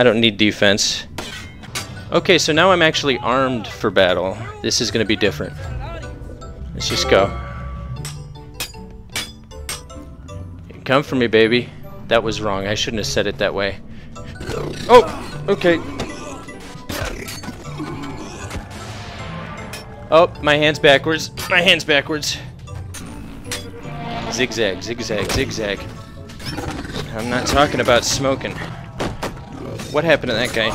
I don't need defense. Okay, so now I'm actually armed for battle. This is going to be different. Let's just go. Come for me, baby. That was wrong. I shouldn't have said it that way. Oh, okay. Oh, my hand's backwards. My hand's backwards. Zigzag, zigzag, zigzag. I'm not talking about smoking. What happened to that guy?